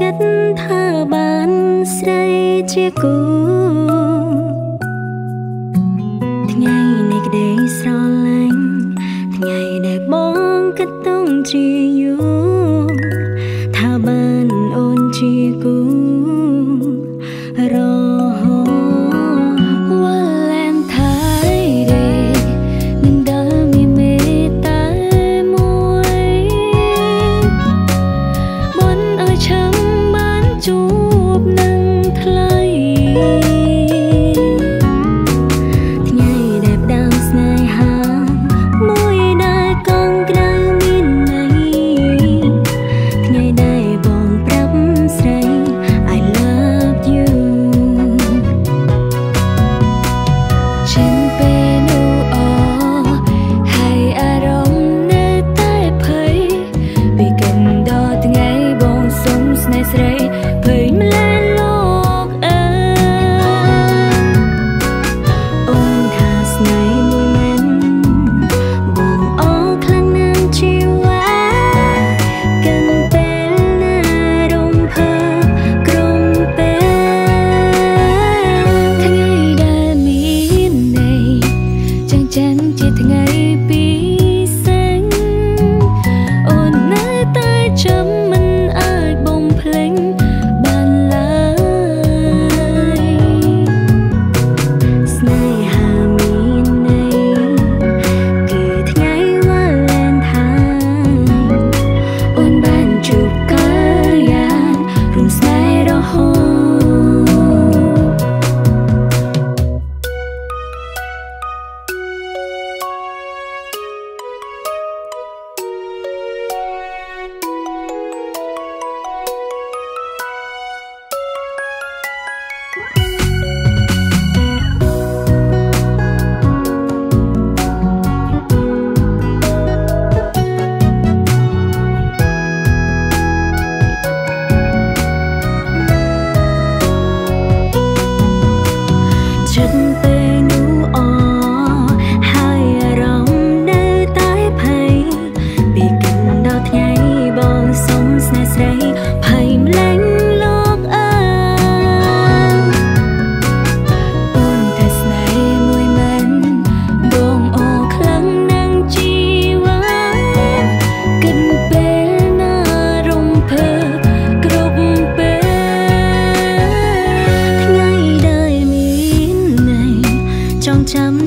គិតថាបានស្រីជាគូថ្ងៃនៃក្តីស្រឡាញ់ថ្ងៃដែលបងគិតទងជា từng ấy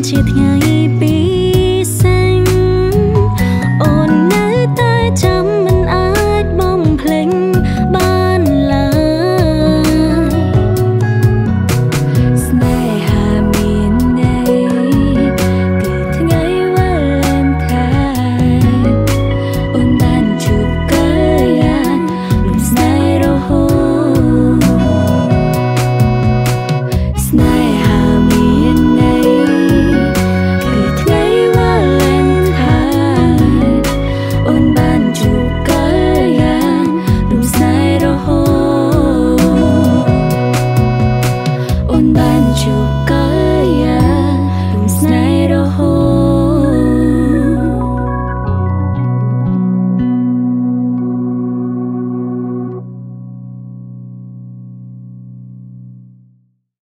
只听伊悲